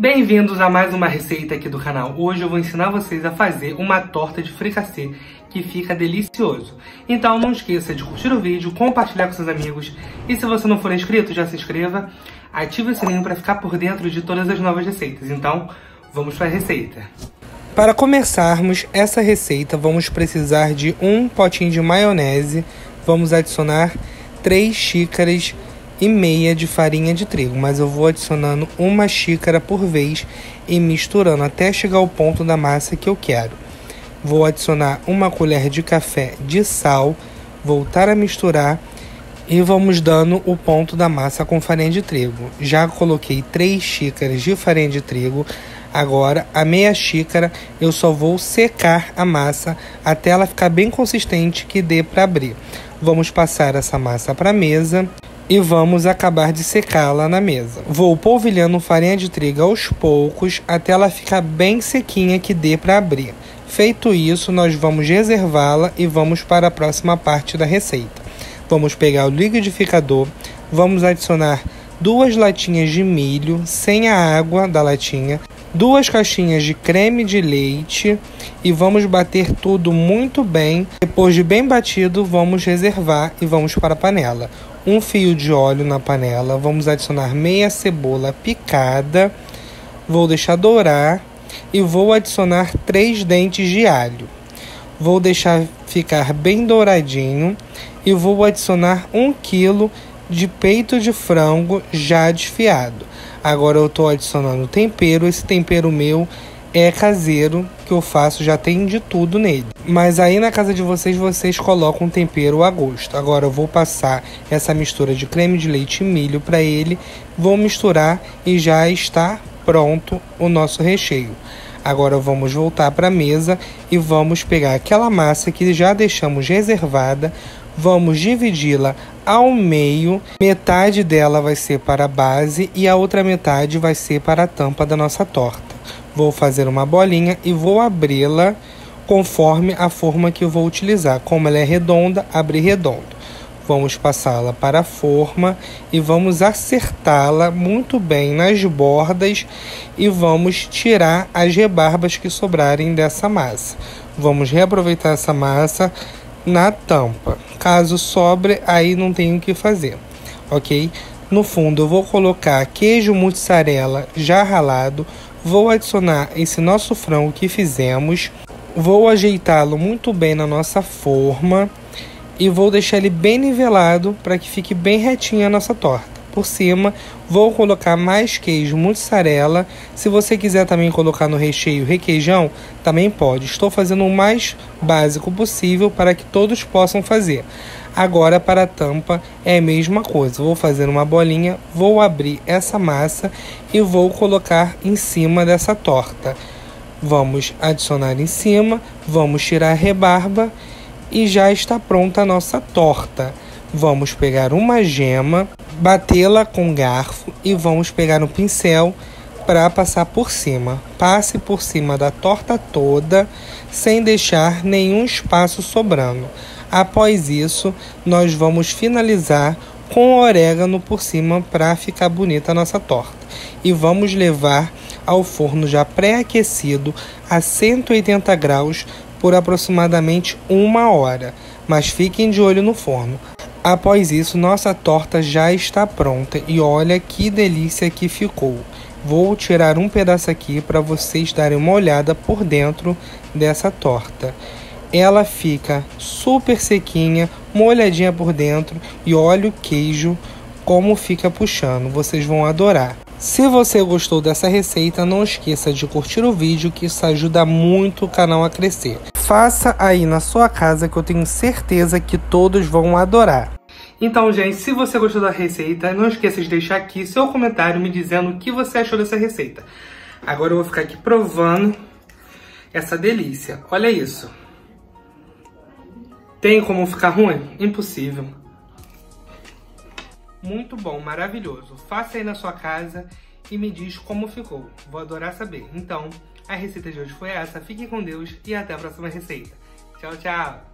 Bem-vindos a mais uma receita aqui do canal. Hoje eu vou ensinar vocês a fazer uma torta de fricassê que fica delicioso. Então não esqueça de curtir o vídeo, compartilhar com seus amigos e se você não for inscrito, já se inscreva, ative o sininho para ficar por dentro de todas as novas receitas. Então, vamos para a receita. Para começarmos essa receita, vamos precisar de um potinho de maionese, vamos adicionar 3 xícaras de e meia de farinha de trigo, mas eu vou adicionando uma xícara por vez e misturando até chegar ao ponto da massa que eu quero. Vou adicionar uma colher de café de sal, voltar a misturar e vamos dando o ponto da massa com farinha de trigo. Já coloquei 3 xícaras de farinha de trigo. Agora, a meia xícara eu só vou secar a massa até ela ficar bem consistente que dê para abrir. Vamos passar essa massa para a mesa e vamos acabar de secá-la na mesa. Vou polvilhando farinha de trigo aos poucos até ela ficar bem sequinha que dê para abrir. Feito isso, nós vamos reservá-la e vamos para a próxima parte da receita. Vamos pegar o liquidificador, vamos adicionar duas latinhas de milho sem a água da latinha, duas caixinhas de creme de leite e vamos bater tudo muito bem. Depois de bem batido, vamos reservar e vamos para a panela um fio de óleo na panela, vamos adicionar meia cebola picada, vou deixar dourar e vou adicionar três dentes de alho. Vou deixar ficar bem douradinho e vou adicionar um quilo de peito de frango já desfiado. Agora eu estou adicionando tempero, esse tempero meu é caseiro que eu faço, já tem de tudo nele. Mas aí na casa de vocês, vocês colocam um tempero a gosto. Agora eu vou passar essa mistura de creme de leite e milho para ele, vou misturar e já está pronto o nosso recheio. Agora vamos voltar para a mesa e vamos pegar aquela massa que já deixamos reservada, vamos dividi-la ao meio, metade dela vai ser para a base e a outra metade vai ser para a tampa da nossa torta. Vou fazer uma bolinha e vou abri-la conforme a forma que eu vou utilizar. Como ela é redonda, abrir redondo. Vamos passá-la para a forma e vamos acertá-la muito bem nas bordas e vamos tirar as rebarbas que sobrarem dessa massa. Vamos reaproveitar essa massa na tampa. Caso sobre, aí não tenho o que fazer, ok? No fundo, eu vou colocar queijo mussarela já ralado, Vou adicionar esse nosso frango que fizemos, vou ajeitá-lo muito bem na nossa forma e vou deixar ele bem nivelado para que fique bem retinha a nossa torta. Por cima, vou colocar mais queijo mussarela. Se você quiser também colocar no recheio requeijão, também pode. Estou fazendo o mais básico possível para que todos possam fazer. Agora para a tampa é a mesma coisa. Vou fazer uma bolinha, vou abrir essa massa e vou colocar em cima dessa torta. Vamos adicionar em cima, vamos tirar a rebarba e já está pronta a nossa torta. Vamos pegar uma gema, batê-la com garfo e vamos pegar um pincel para passar por cima. Passe por cima da torta toda, sem deixar nenhum espaço sobrando. Após isso, nós vamos finalizar com orégano por cima para ficar bonita a nossa torta. E vamos levar ao forno já pré-aquecido a 180 graus por aproximadamente uma hora. Mas fiquem de olho no forno. Após isso, nossa torta já está pronta e olha que delícia que ficou. Vou tirar um pedaço aqui para vocês darem uma olhada por dentro dessa torta ela fica super sequinha, molhadinha por dentro e olha o queijo como fica puxando. Vocês vão adorar. Se você gostou dessa receita, não esqueça de curtir o vídeo que isso ajuda muito o canal a crescer. Faça aí na sua casa que eu tenho certeza que todos vão adorar. Então, gente, se você gostou da receita, não esqueça de deixar aqui seu comentário me dizendo o que você achou dessa receita. Agora eu vou ficar aqui provando essa delícia. Olha isso. Tem como ficar ruim? Impossível. Muito bom, maravilhoso. Faça aí na sua casa e me diz como ficou. Vou adorar saber. Então, a receita de hoje foi essa. Fique com Deus e até a próxima receita. Tchau, tchau!